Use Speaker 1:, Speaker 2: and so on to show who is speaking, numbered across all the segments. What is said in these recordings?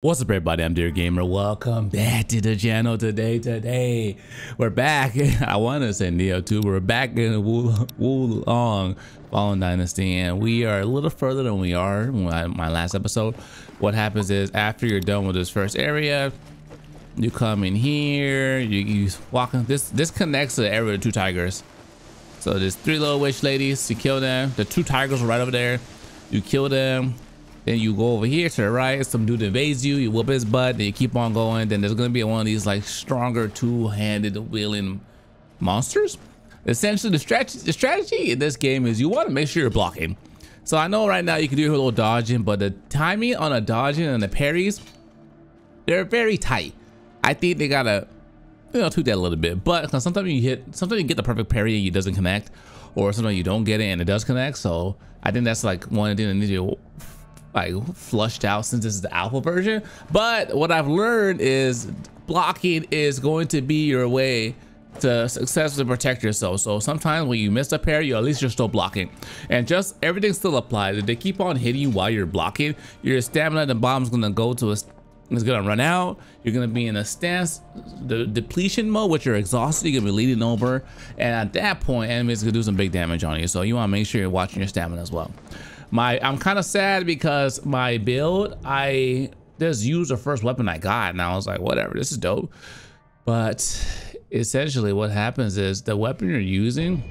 Speaker 1: What's up everybody, I'm Dear Gamer. Welcome back to the channel today. Today, we're back. I want to say Nioh too. We're back in Wo, Long Fallen Dynasty and we are a little further than we are my, my last episode. What happens is after you're done with this first area, you come in here, you, you walk in. This, this connects to the area of two tigers. So there's three little witch ladies, you kill them. The two tigers are right over there. You kill them then you go over here to the right, some dude invades you, you whoop his butt, then you keep on going. Then there's gonna be one of these like stronger two-handed wheeling monsters. Essentially, the strategy, the strategy in this game is you want to make sure you're blocking. So I know right now you can do a little dodging, but the timing on a dodging and the parries, they're very tight. I think they gotta, you know, tweak that a little bit. But sometimes you hit, sometimes you get the perfect parry and it doesn't connect, or sometimes you don't get it and it does connect. So I think that's like one thing that needs to like flushed out since this is the alpha version. But what I've learned is blocking is going to be your way to successfully protect yourself. So sometimes when you miss a pair, you at least you're still blocking. And just everything still applies. If they keep on hitting you while you're blocking, your stamina and bomb's gonna go to a it's gonna run out. You're gonna be in a stance, the depletion mode, which you're exhausted. You're gonna be leading over, and at that point, enemies gonna do some big damage on you. So you want to make sure you're watching your stamina as well my I'm kind of sad because my build I just used the first weapon I got and I was like whatever this is dope. But essentially what happens is the weapon you're using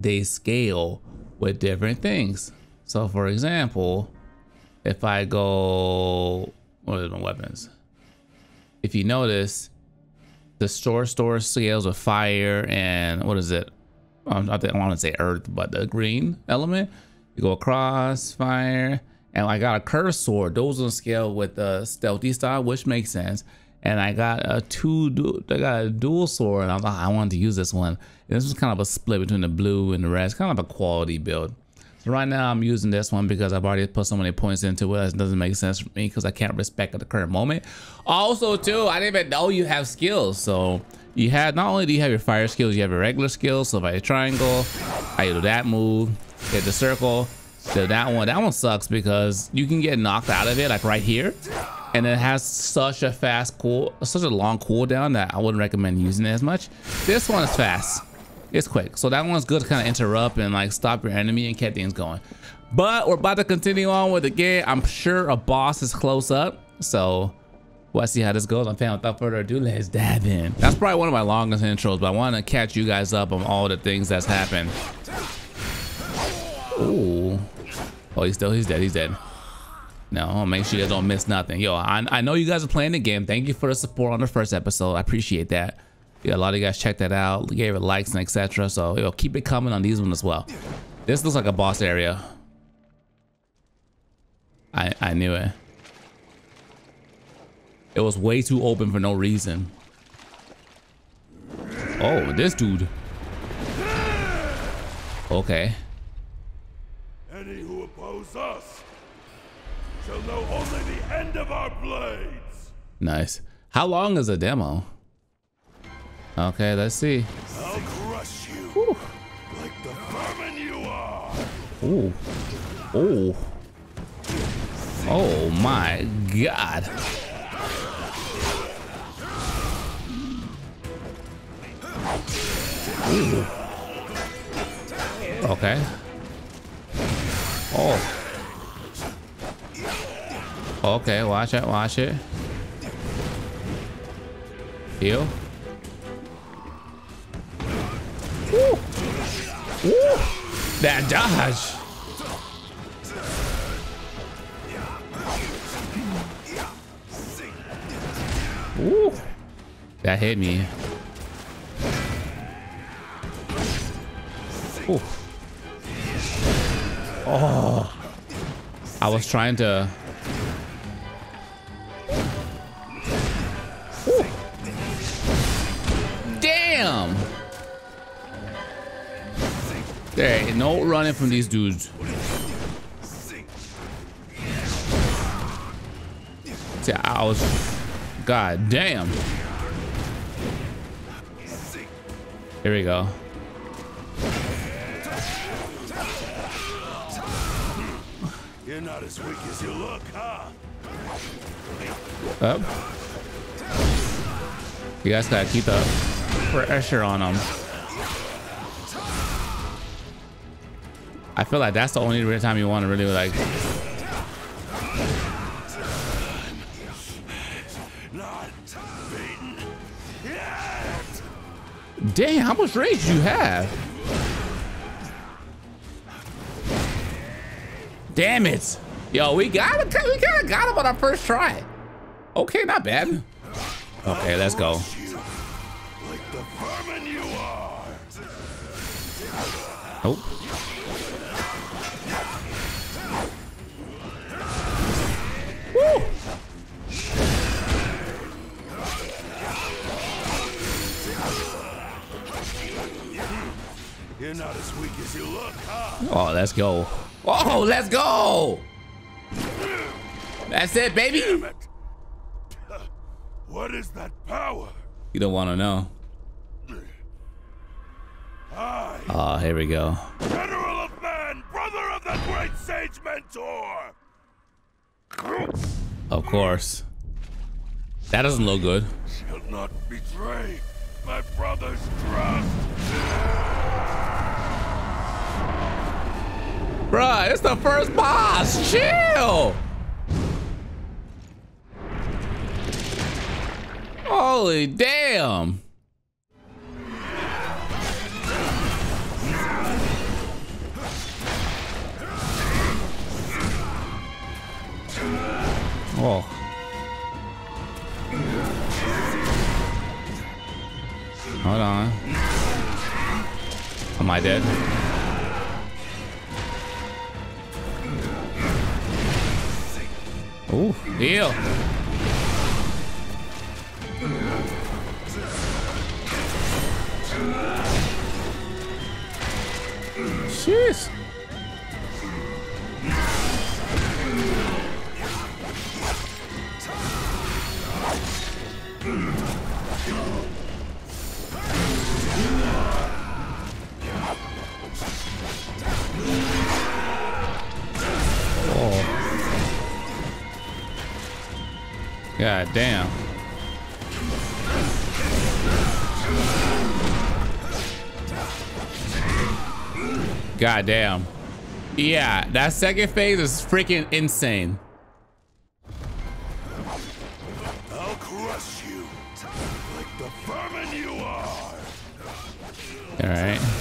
Speaker 1: they scale with different things. So for example if I go what are the weapons? If you notice the store store scales with fire and what is it? Um, I don't want to say earth but the green element you go across, fire, and I got a curved sword. Those on scale with the stealthy style, which makes sense. And I got a two, I got a dual sword. And I thought I wanted to use this one. And this was kind of a split between the blue and the red. It's kind of a quality build. So right now I'm using this one because I've already put so many points into it. It doesn't make sense for me because I can't respec at the current moment. Also too, I didn't even know you have skills. So you have, not only do you have your fire skills, you have your regular skills. So if I triangle, I do that move hit the circle. So that one, that one sucks because you can get knocked out of it like right here. And it has such a fast cool, such a long cooldown that I wouldn't recommend using it as much. This one is fast. It's quick. So that one's good to kind of interrupt and like stop your enemy and keep things going. But we're about to continue on with the game. I'm sure a boss is close up. So let's see how this goes. I'm fan without further ado, let's dive in. That's probably one of my longest intros, but I want to catch you guys up on all the things that's happened. Ooh. Oh, he's still, he's dead, he's dead. No, make sure you guys don't miss nothing. Yo, I, I know you guys are playing the game. Thank you for the support on the first episode. I appreciate that. Yeah, a lot of you guys checked that out, gave it likes and etc. So, yo, keep it coming on these ones as well. This looks like a boss area. I, I knew it. It was way too open for no reason. Oh, this dude. Okay.
Speaker 2: Any who oppose us shall know only the end of our blades.
Speaker 1: Nice. How long is a demo? Okay, let's see.
Speaker 2: I'll crush you like the vermin you are.
Speaker 1: Ooh. Oh. Oh my god. Ooh. Okay. Oh. Okay, watch it, watch it. Heal. Woo. Woo. That dodge. Woo. That hit me. Ooh. Oh. I was trying to... Ooh. Damn! There ain't no running from these dudes. See, I was... God damn. Here we go.
Speaker 2: You're not as weak as you look, huh?
Speaker 1: Up. You guys gotta keep the pressure on them. I feel like that's the only real time you want to really like Damn, how much rage do you have? Damn it. Yo, we got it. We kind of got him on our first try. Okay, not bad. Okay, let's go. Oh. Woo!
Speaker 2: You're not as weak as you look, huh?
Speaker 1: Oh, let's go. Oh, let's go. That's it, baby.
Speaker 2: It. What is that power?
Speaker 1: You don't want to know.
Speaker 2: I,
Speaker 1: oh, ah, here we go.
Speaker 2: General of Man, brother of the great sage mentor.
Speaker 1: Of course. That doesn't look good.
Speaker 2: Shall not betray my brother's trust.
Speaker 1: Bruh, it's the first boss. Chill. Holy damn. Oh. Hold on. Am I dead? Ooh, heal. Jeez. God damn. God damn. Yeah, that second phase is freaking insane.
Speaker 2: I'll crush you like the vermin you are.
Speaker 1: All right.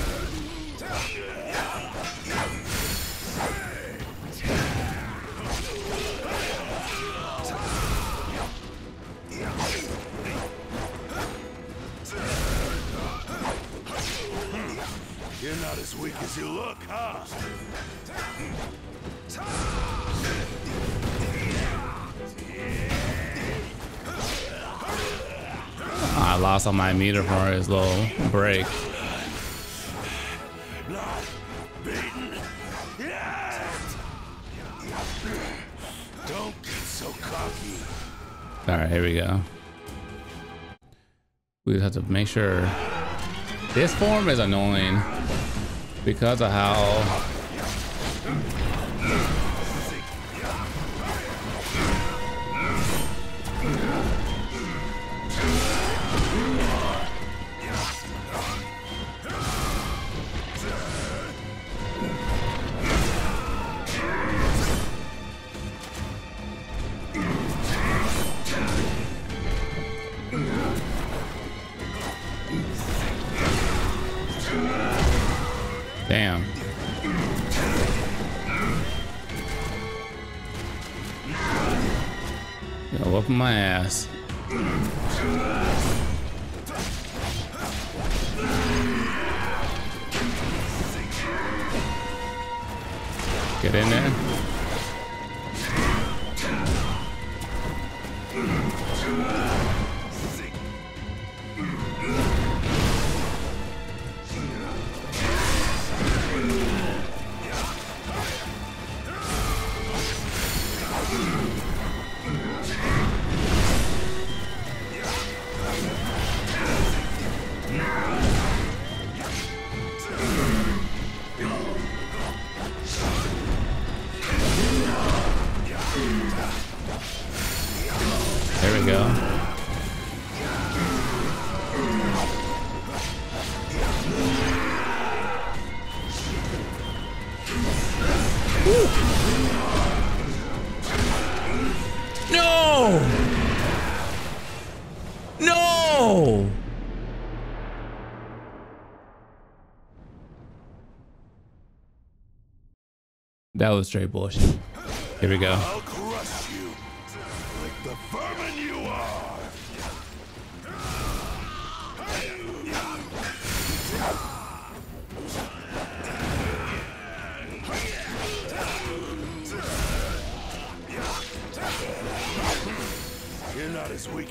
Speaker 2: Not as weak as you look, huh?
Speaker 1: I lost on my meter for his little break.
Speaker 2: Beaten yet. Don't get so cocky.
Speaker 1: All right, here we go. We just have to make sure this form is annoying because of how Yo, up my ass. Get in there. No! No! That was straight bullshit. Here we go.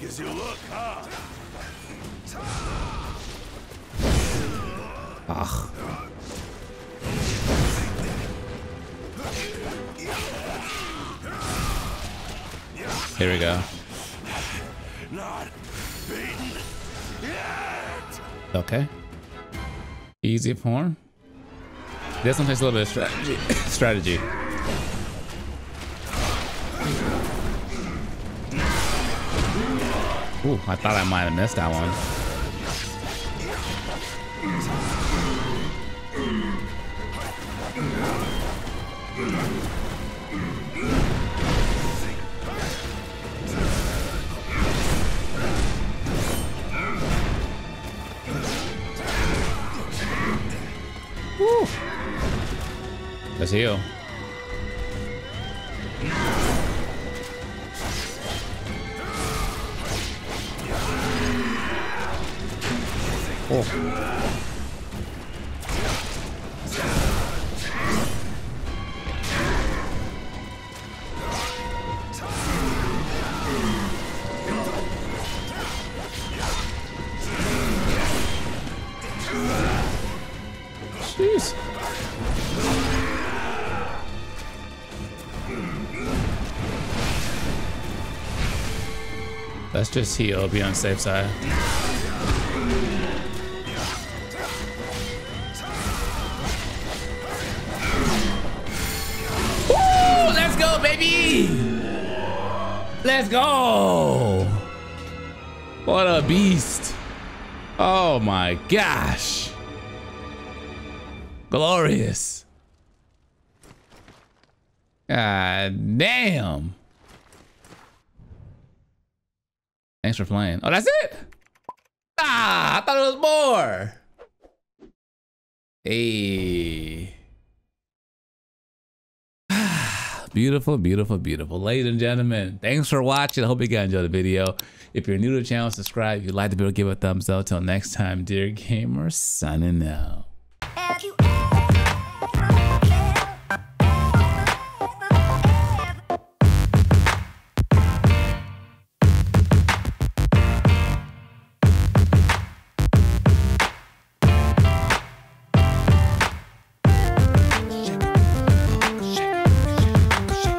Speaker 2: Weak as you look, huh?
Speaker 1: Ugh. Here we go.
Speaker 2: Not beaten yet.
Speaker 1: Okay. Easy form. This one takes a little bit of strategy. strategy. Ooh, I thought I might have missed that one. Woo. Let's heal. Oh. Jeez. Let's just heal, be on safe side. Baby! Let's go! What a beast! Oh my gosh! Glorious. God damn. Thanks for playing. Oh, that's it? Ah, I thought it was more. Hey. Beautiful, beautiful, beautiful. Ladies and gentlemen, thanks for watching. I hope you guys enjoyed the video. If you're new to the channel, subscribe. If you like the video, give it a thumbs up. Till next time, dear gamers, signing out.